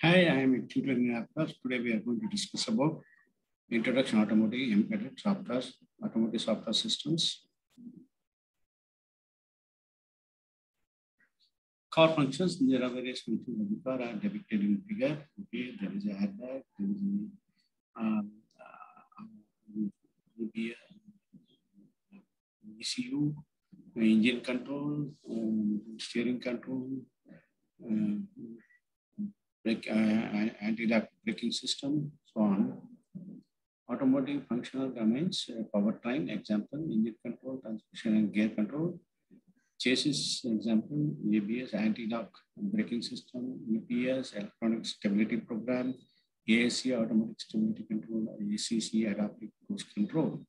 Hi, I am Tutor Ninathas. Today we are going to discuss about Introduction Automotive Embedded Software, Automotive Software Systems. Core functions, there are various functions of the car are depicted in figure. Okay, there is a airbag, there is a um, uh, ECU, engine control, um, steering control, um, brake, uh, anti-lock braking system, so on. Automotive functional domains, uh, powertrain, example, engine control, transmission and gear control, chassis, example, ABS, anti-lock braking system, EPS, electronic stability program, ASC, automatic stability control, ACC, adaptive cruise control.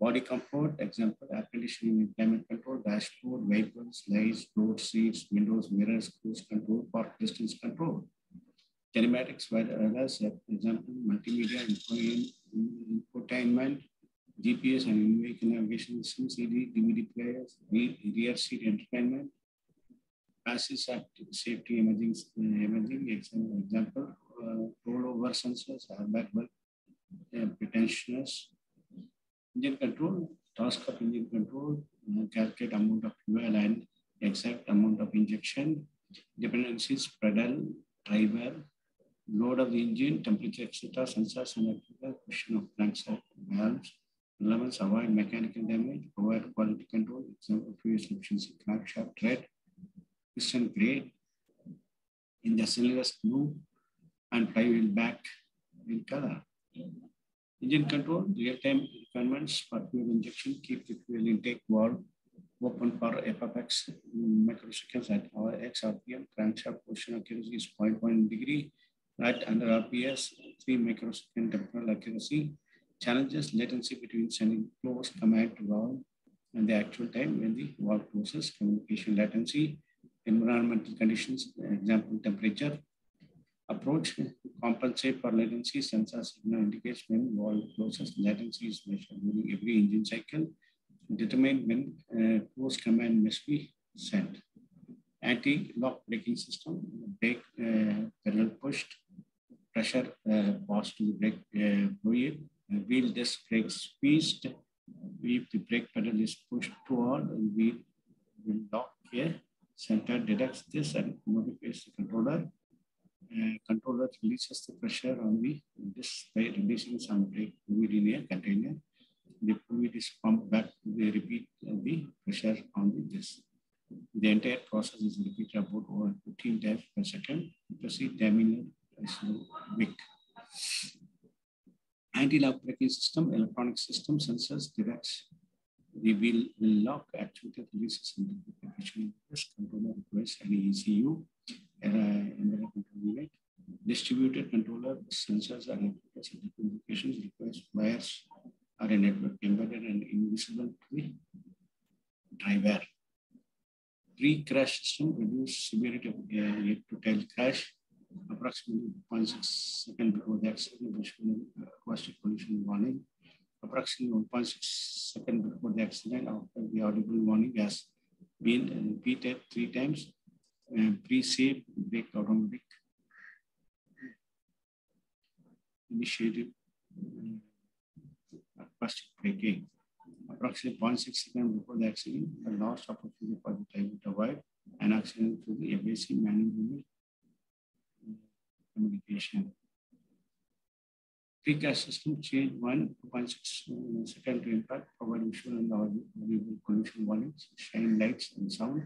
Body comfort, example, air conditioning climate control, dashboard, vehicles, lights, road seats, windows, mirrors, cruise control, park distance control. Telematics, whereas, example, multimedia, infotainment, GPS and in-vehicle navigation system, CD, DVD players, rear seat entertainment, passive safety emerging, emerging example, uh, rollover sensors, airbag uh, pretensioners, engine control, task of engine control, calculate amount of fuel and exact amount of injection, dependencies, pedal, driver, load of the engine, temperature, etc., sensors and electrical, question of crankshaft valves, elements, avoid mechanical damage, provide quality control, example, fuel efficiency, crankshaft thread, piston grade, in the cylinders blue, and flywheel back in color. Engine control, real-time requirements for fuel injection, keep the fuel intake valve open for FFX microseconds at our X RPM, crankshaft position accuracy is 0.1 degree, right under RPS, 3 microsecond temporal accuracy, challenges latency between sending close command to valve and the actual time when the valve closes, communication latency, environmental conditions, example temperature, approach, compensate for latency, sensor signal indicates when valve closes, latency is measured during every engine cycle, determine when uh, close command must be sent. Anti-lock braking system, brake uh, pedal pushed, pressure uh, passed to the brake uh, wheel disc brake squeezed, if the brake pedal is pushed toward, the wheel will lock here. Center detects this and notifies the controller. Uh, controller releases the pressure on the disc by releasing some brake fluid in a container. The fluid is pumped back to the repeat the pressure on the disc. The entire process is repeated about over 15 times per second. Proceed terminal is weak. Anti-lock braking system, electronic system, sensors, directs the wheel will lock actuator releases and notification controller requires any ECU, control unit, distributed controller sensors are communications requires wires are a network embedded and invisible to the driver. Pre-crash system reduce severity of uh, to tail crash approximately 0.6 second before the accident, acoustic pollution warning. Approximately 1.6 second before the accident, after the audible warning has been repeated three times. Uh, pre-save brake automatic initiative uh, acoustic braking. Approximately 0.6 second before the accident, the lost opportunity for the driver to avoid an accident through the ABC manual communication. Precast system change one 2.6 second to impact, provide visual and audible pollution warnings, shine lights and sound.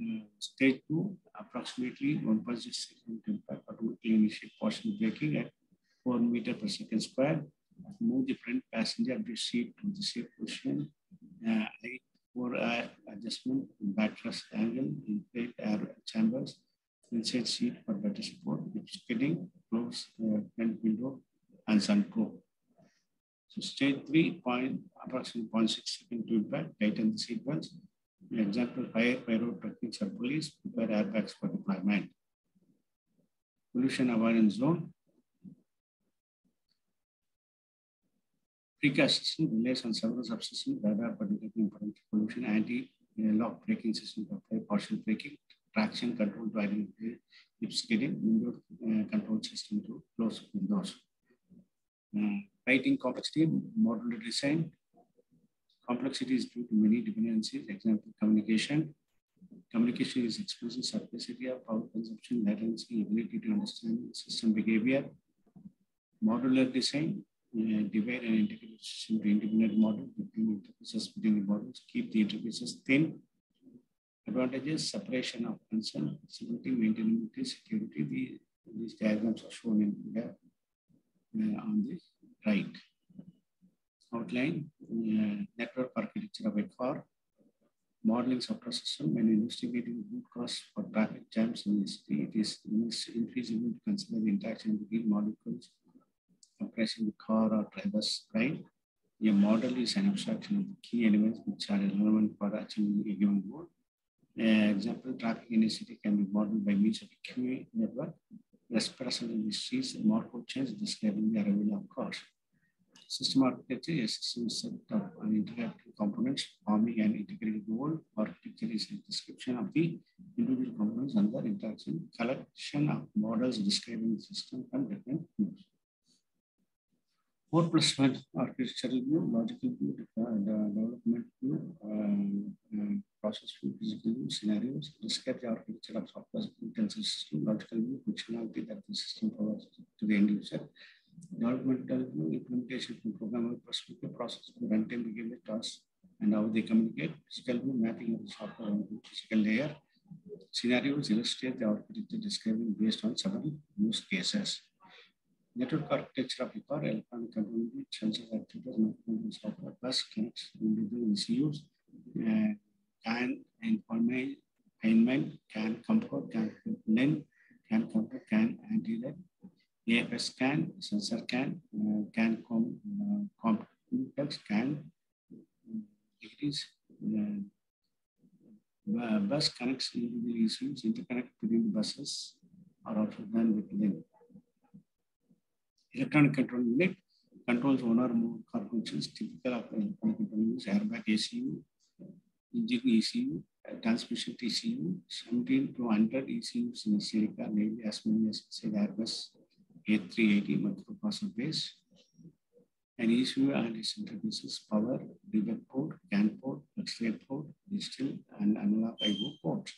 Uh, stage two, approximately 1.6 second impact, automatically initiate partial braking at 4 meter per second square. Move the front passenger seat to the safe position. Uh, for uh, adjustment, backrest angle, inflate air chambers, inside seat for better support, with skidding, close uh, front window, and sunroof. So stage three, point, approximately 0.6 second to impact, tighten the belts. Example, fire, pyrotechnics, or police, prepare airbags for deployment. Pollution avoidance zone. Precast system relies on several subsystems that are detecting pollution, anti-lock braking system partial braking, traction control to identify if scheduling window uh, control system to close windows. Uh, writing complexity, modular design. Complexity is due to many dependencies. Example, communication. Communication is expressive surface area, power consumption, latency, ability to understand system behavior. Modular design, uh, divide and integrate system into independent model between interfaces between the models, keep the interfaces thin. Advantages, separation of concern, security, maintainability, security. The, these diagrams are shown in here uh, on the right. Outline, uh, network architecture of a car, modeling software system and investigating root cause for traffic jams in the city. It is infeasible to consider the interaction between molecules comprising the car or driver's brain. A model is an abstraction of the key elements which are relevant for achieving a given goal. Uh, example, traffic in a city can be modeled by means of a QA network. Present in the streets, Markov chains describing the arrival of cars. System architecture a system set of an interactive components forming an integrated whole. Architecture is a description of the individual components and their interaction, collection of models describing the system from different views. Four plus one architectural view, logical view, uh, development view, uh, uh, process view, physical view, scenarios, describe the architecture of software intensive system, logical view, functionality that the system provides to the end user, view, implementation from programmable perspective, process view, runtime behavior tasks, and how they communicate, physical mapping of the software on the physical layer, scenarios illustrate the architecture describing based on several use cases. Network architecture of car, electronic unit, sensors, actuators, microcontroller software, bus connects individual ECUs, uh, can containment, can comfort, can lend, can comfort, can anti-lead, AFS can, sensor can, uh, can com, uh, complex, can, degrees, uh, bus connects individual ECUs, interconnect between the buses are also with link electronic control unit controls one or more car functions typical of electronic control units, airbag ECU, engine ECU, transmission ECU, 17 to 100 ECUs in a silica, maybe as many as say Airbus A380 microprocessor base. An ECU and its interfaces power, debug port, CAN port, FlexRay port, digital and analog IO port.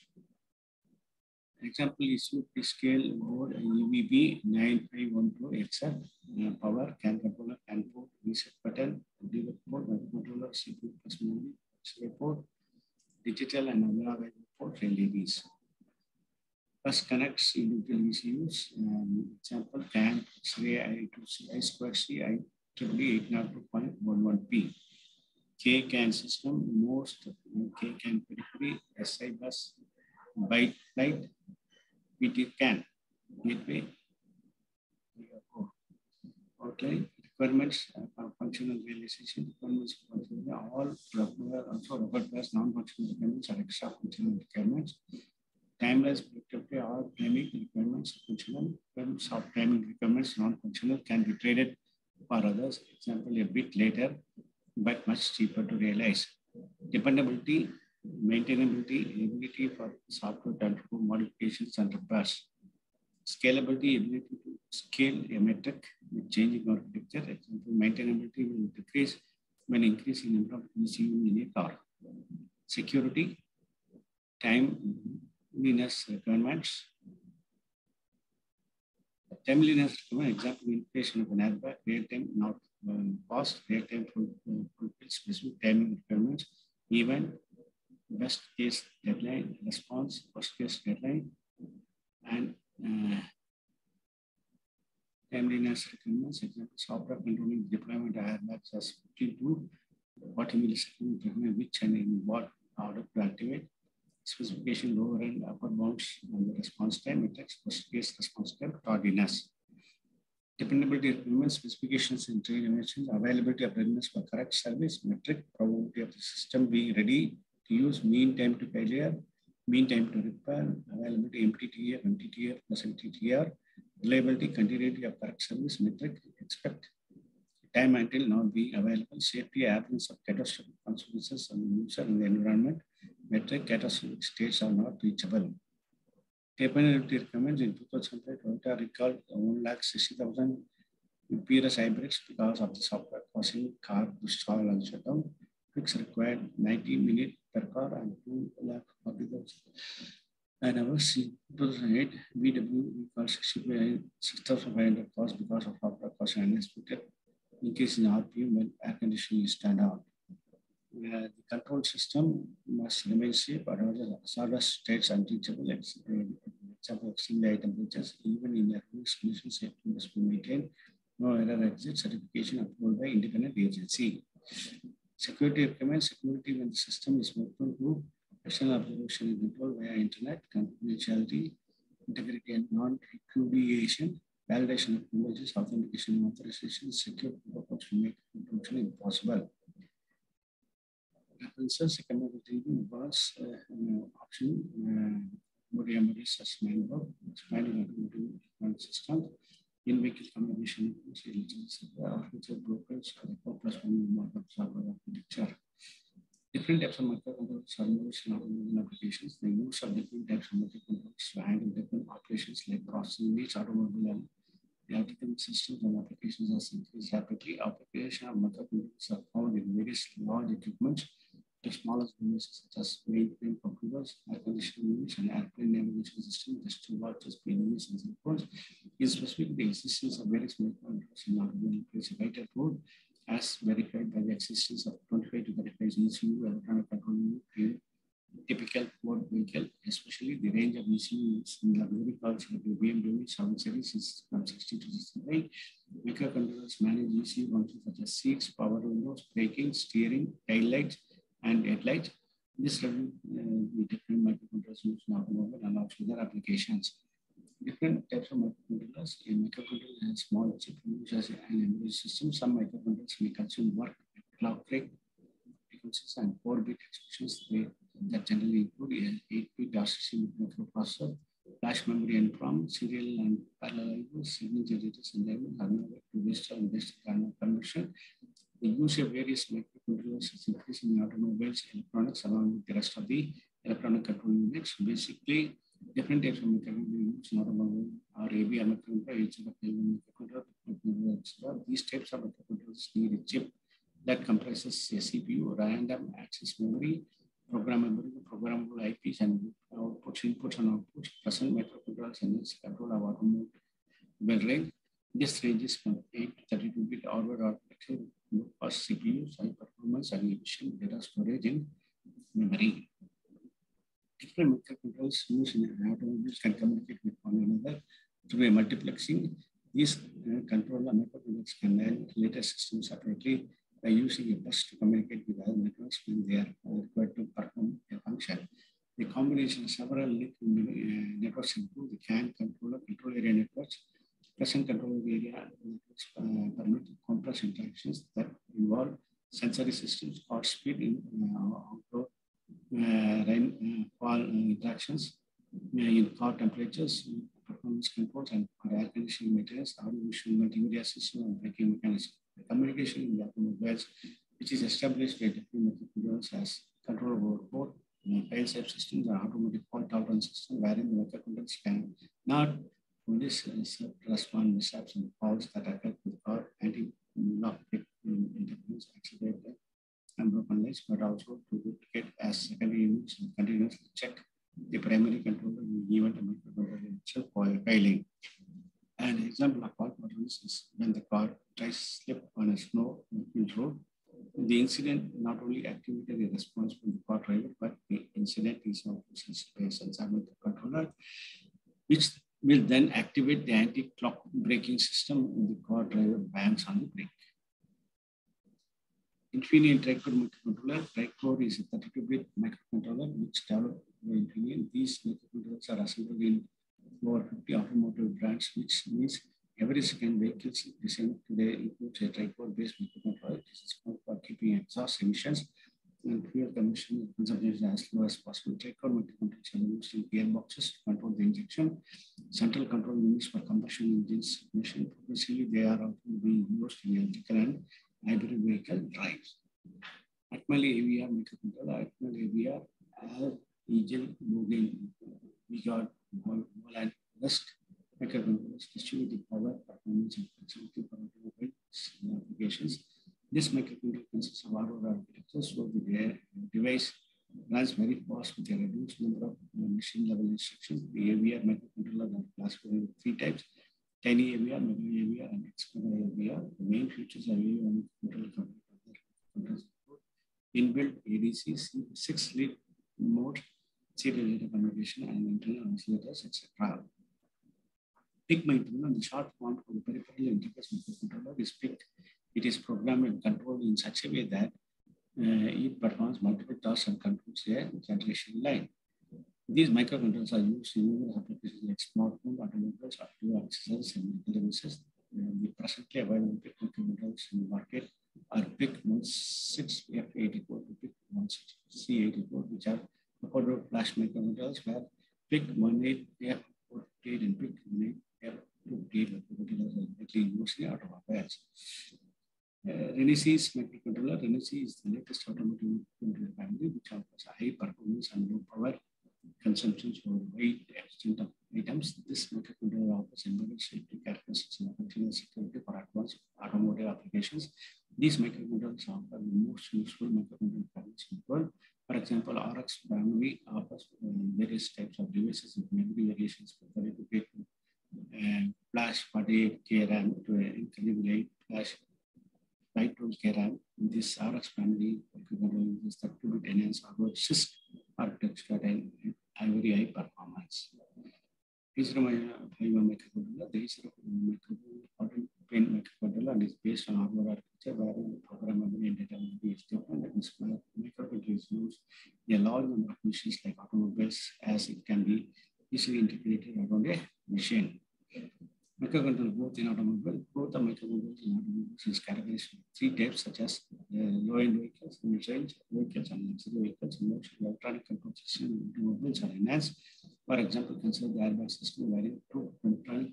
Example is scale board UVB 9512XF, uh, power, CAN controller, CAN port, reset button, debug port, microcontroller, CPU plus memory, FlexRay port, digital and analog port, LEDs. Bus connects individual ECUs. Um, example, CAN, FlexRay, I2C, I square C, I triple 802.11P. K CAN system, most K CAN periphery, SI bus, byte light, PT CAN, gateway, okay, requirements, uh, functional realization requirements, all also referred as non-functional requirements or extra functional requirements. Timeless predictability or timing requirements, functional requirements of timing requirements, non-functional can be traded for others, example, a bit later, but much cheaper to realize. Dependability maintainability, ability for software to undergo modifications and repairs, scalability, ability to scale a metric with changing architecture. Example, maintainability will decrease when increasing number of ECU in a car. Security, timeliness requirements. Timeliness requirement, example, inflation of an airbag, real time, not um, fast, real time fulfill specific timing requirements, even best case deadline response, worst case deadline, and uh, timeliness requirements. Example, software controlling deployment airbags as 15 to 40 milliseconds which and in what order to activate. Specification lower and upper bounds on the response time, takes worst case response time, tardiness. Dependability requirements, specifications in three dimensions, availability of readiness for correct service, metric, probability of the system being ready to use mean time to failure, mean time to repair, availability MTTR, MTTR plus MTTR, reliability, continuity of correct service metric, expect time until not being available, safety, absence of catastrophic consequences on the user and the environment, metric, catastrophic states are not reachable. Capability recommends in 2005, Toyota recalled 1,60,000 Prius hybrids because of the software causing car to stall and shut down. Fix required 90 minutes per car and 2 lakh 40,000 and hours in 2008, VW recalled 6,500 cars because of software causing unexpected increase in RPM when air conditioning is turned. Uh, the control system must remain safe, otherwise hazardous states unteachable, example extremely high temperatures, even in a rules conditions, safety must be maintained. No error exit certification approved by independent agency. Security recommends security when the system is open to professional observation and control via internet, confidentiality, integrity and non-repudiation, validation of privileges, authentication and authorization, secure protocols to make control impossible references recommended reading was uh, option Moria Maurice as member, expanding automotive system in vehicle combination intelligence, future brokers, four plus one market server architecture. Different types of microcontrollers are used in applications. The use of different types of microcontrollers to handle different operations like processing needs, automobile and the electrical systems and applications has increased rapidly. Application of microcontrollers are found in various large equipment the smallest devices such as mainframe computers, air conditioning units, and airplane navigation system, just to largest plane units and cell is specific the existence of various microcontrollers in automobile plays a vital role as verified by the existence of 25 to 35 ECU electronic control in typical Ford vehicle, especially the range of ECUs in luxury cars like the BMW 7 Series is from 60 to 65. Microcontrollers manage ECU functions such as seats, power windows, braking, steering, tail lights, and headlight. This review uh, the different microcontrollers in automobile and also other applications. Different types of microcontrollers. A microcontroller has small chip used as an memory system. Some microcontrollers may consume work clock rate frequencies and 4-bit expressions that generally include 8-bit or 16-bit microprocessor, flash memory and PROM, serial and parallel signal generators and diamond, to digital and digital conversion, the use of various microcontrollers is increasing in automobiles, electronics, along with the rest of the electronic control units. Basically, different types of microcontrollers, not automobile or ABR microcontroller, microcontroller, These types of microcontrollers need a chip that comprises a CPU, random access memory, program programmable, programmable IPs, and outputs, inputs, and outputs. Present microcontrollers its control of automobile range. This ranges from 8 to 32 bit hardware architecture First, CPUs, high performance and efficient data storage in memory. Different microcontrollers used in automobiles can communicate with one another through a multiplexing. These uh, controller microcontrollers can then later systems separately by using a bus to communicate with other networks when they are required to perform a function. The combination of several uh, networks include the CAN controller, control area networks, present control area uh, permit complex interactions that involve sensory systems or speed in uh, outdoor uh, rainfall uh, interactions uh, in car temperatures, performance controls, and air conditioning materials, automation, multimedia system, and braking mechanism. The communication in the automobiles, which is established by different microcontrollers as control over both uh, fail-safe systems and automatic fault tolerance system, wherein the microcontrollers can not Police respond mishaps and faults that affect the car anti-lock interference, accelerator, and broken lights, but also to duplicate as secondary units and continuously check the primary controller the event microcontroller itself while failing. An example of fault patterns is when the car tries to slip on a snow-filled road. The incident not only activated the response from the car driver, but the incident is also the controller, which will then activate the anti-clock braking system in the car driver bangs on the brake. Infineon Tri-Core microcontroller. Tri-Core is a 32-bit microcontroller which developed by Infineon. These microcontrollers are assembled in over 50 automotive brands, which means every second vehicle designed today includes a Tri-Core based microcontroller. This is for keeping exhaust emissions and fuel consumption consumption as low as possible. Tri-Core microcontrollers are used in gearboxes to control the injection. Central control units for combustion engines mission. Progressively, they are also being used in electrical and hybrid vehicle drives. Atmel AVR microcontroller, Atmel AVR, Al Eagle wall, wall and rest microcontrollers distribute the power, performance, and flexibility for automobile applications. This microcontroller consists of Aurora architecture, so the device runs very fast with a reduced number of machine level instructions. The AVR microcontrollers are classified into three types tiny AVR, mega AVR, and external AVR. The main features of AVR microcontroller inbuilt ADC, six lead mode, serial data communication, and internal oscillators, etc. PIC microcontroller, the short form for the peripheral interface microcontroller is PIC. It is programmed and controlled in such a way that uh, it performs multiple tasks and controls a generation line. These microcontrollers are used in numerous applications like smartphone, automobiles, audio accessories, and devices. Uh, the presently available microcontrollers in the market are PIC 16F84 to PIC 16C84, which are affordable flash microcontrollers, where PIC 18F48 and PIC 18F28 microcontrollers are likely used in automobiles. Uh, Renesas microcontroller. Renesas is the latest automotive microcontroller family, which offers high performance and low power consumption for wide extent of items. This microcontroller offers embedded safety characteristics and functional security for advanced automotive applications. These microcontrollers offer the most useful microcontroller families in the world. For example, RX family offers um, various types of devices with memory variations for 32 bit and flash 48K RAM to incredibly 8 integrated around a machine microcontroller both in automobile, both the microcontrollers in automobiles is categorized three types such as uh, low-end vehicles, mid-range vehicles, and luxury vehicles. Most electronic control systems in automobiles are enhanced. For example, consider the airbag system wherein two electronic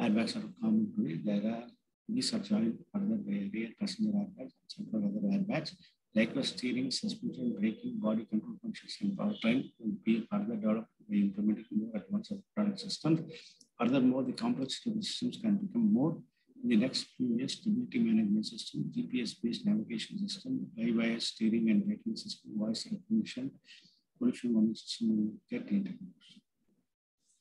airbags are common today. There are these are joined further by rear passenger airbags and several other airbags. Likewise, steering, suspension, braking, body control functions, and powertrain will be further developed by implementing more advanced electronic systems Furthermore, the complexity of the systems can become more in the next few years. Stability management system, GPS-based navigation system, high steering and braking system, voice recognition, pollution warning system will get introduced.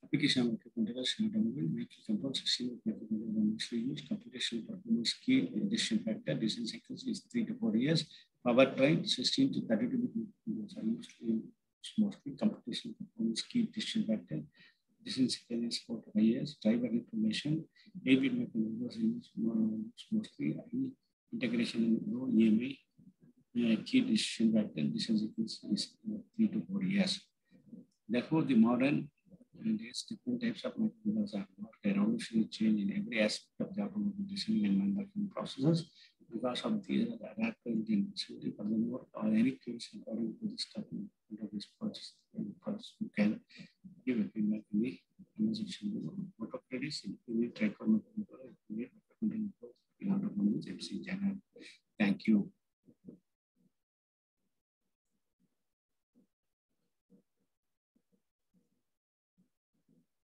Application of microcontrollers in automobile, vehicle control system mostly used. Computational performance key decision factor, design cycles is three to four years. Powertrain, 16 to 32 bit microcontrollers are usually mostly computational performance key decision factor is is for years. Driver information, AV mechanisms is mostly integration in no EMI. Uh, key decision factor, this is, is three to four years. Therefore, the modern and these different types of microcontrollers are not a revolutionary change in every aspect of the automobile design and manufacturing processes because of the rapid intensity. Furthermore, or any case according to this of this process, you can